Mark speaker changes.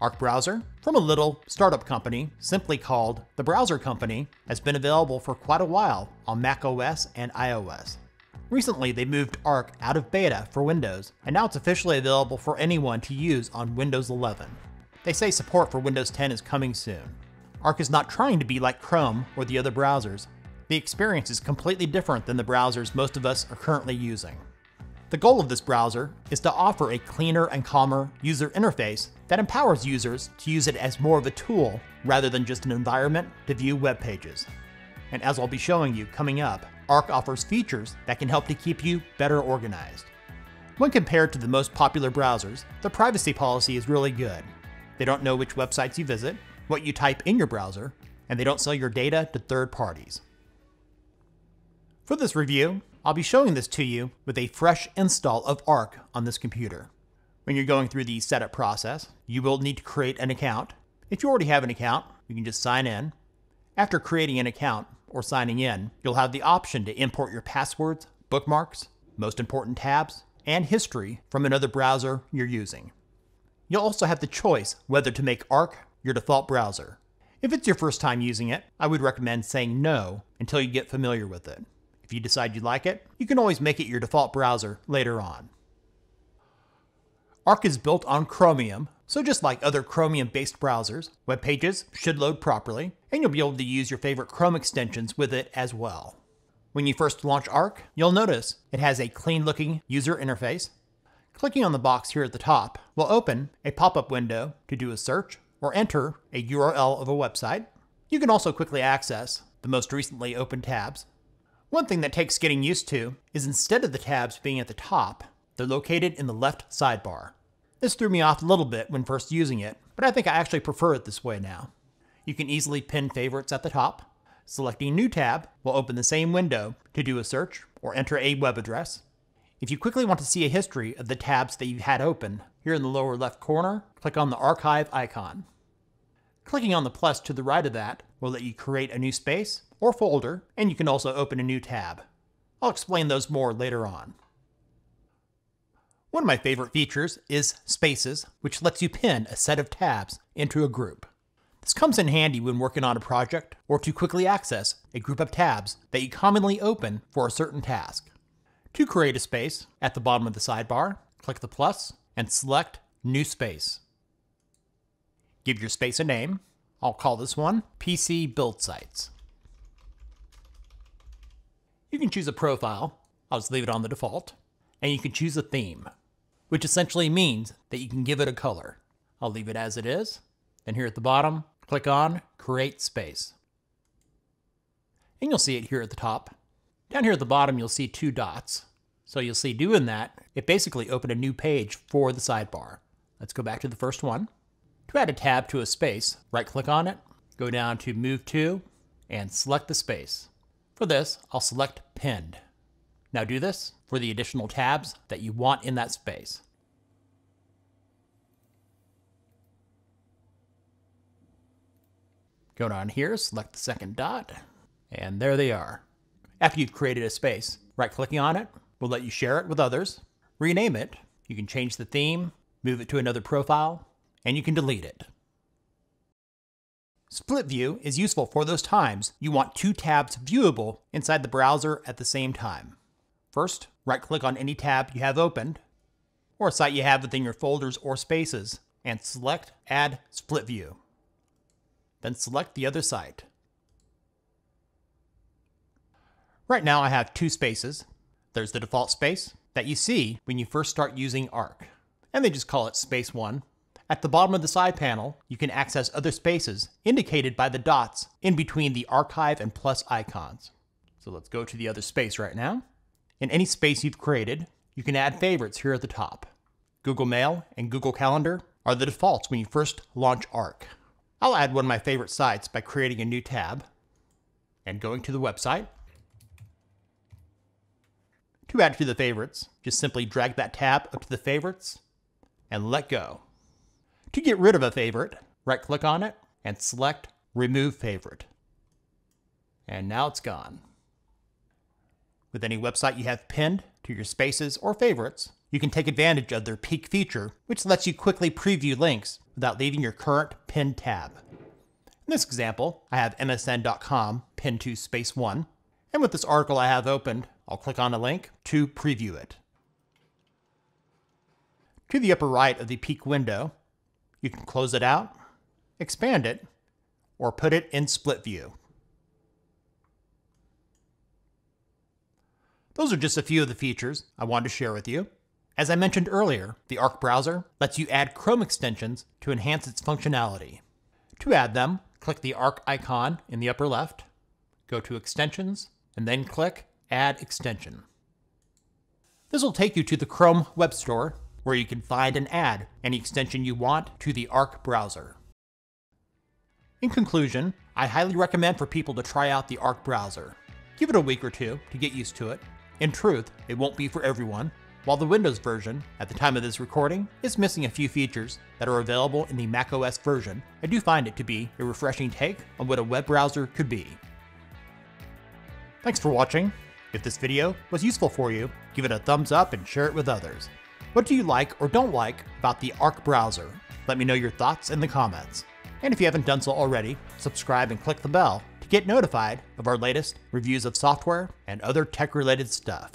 Speaker 1: Arc Browser, from a little startup company simply called the Browser Company, has been available for quite a while on Mac OS and iOS. Recently, they moved Arc out of beta for Windows, and now it's officially available for anyone to use on Windows 11. They say support for Windows 10 is coming soon. Arc is not trying to be like Chrome or the other browsers. The experience is completely different than the browsers most of us are currently using. The goal of this browser is to offer a cleaner and calmer user interface that empowers users to use it as more of a tool rather than just an environment to view web pages. And as I'll be showing you coming up, Arc offers features that can help to keep you better organized. When compared to the most popular browsers, the privacy policy is really good. They don't know which websites you visit, what you type in your browser, and they don't sell your data to third parties. For this review, I'll be showing this to you with a fresh install of Arc on this computer. When you're going through the setup process, you will need to create an account. If you already have an account, you can just sign in. After creating an account or signing in, you'll have the option to import your passwords, bookmarks, most important tabs, and history from another browser you're using. You'll also have the choice whether to make Arc your default browser. If it's your first time using it, I would recommend saying no until you get familiar with it. If you decide you like it, you can always make it your default browser later on. Arc is built on Chromium, so just like other Chromium-based browsers, web pages should load properly, and you'll be able to use your favorite Chrome extensions with it as well. When you first launch Arc, you'll notice it has a clean-looking user interface. Clicking on the box here at the top will open a pop-up window to do a search or enter a URL of a website. You can also quickly access the most recently opened tabs one thing that takes getting used to is instead of the tabs being at the top, they're located in the left sidebar. This threw me off a little bit when first using it, but I think I actually prefer it this way now. You can easily pin favorites at the top. Selecting New tab will open the same window to do a search or enter a web address. If you quickly want to see a history of the tabs that you've had open, here in the lower left corner, click on the archive icon. Clicking on the plus to the right of that will let you create a new space or folder, and you can also open a new tab. I'll explain those more later on. One of my favorite features is Spaces, which lets you pin a set of tabs into a group. This comes in handy when working on a project or to quickly access a group of tabs that you commonly open for a certain task. To create a space, at the bottom of the sidebar, click the plus and select New Space. Give your space a name. I'll call this one PC Build Sites. You can choose a profile. I'll just leave it on the default. And you can choose a theme, which essentially means that you can give it a color. I'll leave it as it is. And here at the bottom, click on Create Space. And you'll see it here at the top. Down here at the bottom, you'll see two dots. So you'll see doing that, it basically opened a new page for the sidebar. Let's go back to the first one. To add a tab to a space, right click on it, go down to Move To, and select the space. For this, I'll select Pinned. Now do this for the additional tabs that you want in that space. Go down here, select the second dot, and there they are. After you've created a space, right clicking on it will let you share it with others, rename it, you can change the theme, move it to another profile, and you can delete it. Split View is useful for those times you want two tabs viewable inside the browser at the same time. First, right-click on any tab you have opened, or a site you have within your folders or spaces, and select Add Split View. Then select the other site. Right now I have two spaces. There's the default space that you see when you first start using Arc, and they just call it Space 1 at the bottom of the side panel, you can access other spaces indicated by the dots in between the archive and plus icons. So let's go to the other space right now. In any space you've created, you can add favorites here at the top. Google Mail and Google Calendar are the defaults when you first launch Arc. I'll add one of my favorite sites by creating a new tab and going to the website. To add to the favorites, just simply drag that tab up to the favorites and let go. To get rid of a favorite, right click on it and select Remove Favorite. And now it's gone. With any website you have pinned to your spaces or favorites, you can take advantage of their peek feature, which lets you quickly preview links without leaving your current pinned tab. In this example, I have msn.com pinned to space 1, and with this article I have opened, I'll click on a link to preview it. To the upper right of the peek window, you can close it out, expand it, or put it in split view. Those are just a few of the features I wanted to share with you. As I mentioned earlier, the Arc browser lets you add Chrome extensions to enhance its functionality. To add them, click the Arc icon in the upper left, go to Extensions, and then click Add Extension. This will take you to the Chrome Web Store, where you can find and add any extension you want to the Arc browser. In conclusion, I highly recommend for people to try out the Arc browser. Give it a week or two to get used to it. In truth, it won't be for everyone. While the Windows version, at the time of this recording, is missing a few features that are available in the macOS version, I do find it to be a refreshing take on what a web browser could be. Thanks for watching. If this video was useful for you, give it a thumbs up and share it with others. What do you like or don't like about the Arc browser? Let me know your thoughts in the comments. And if you haven't done so already, subscribe and click the bell to get notified of our latest reviews of software and other tech related stuff.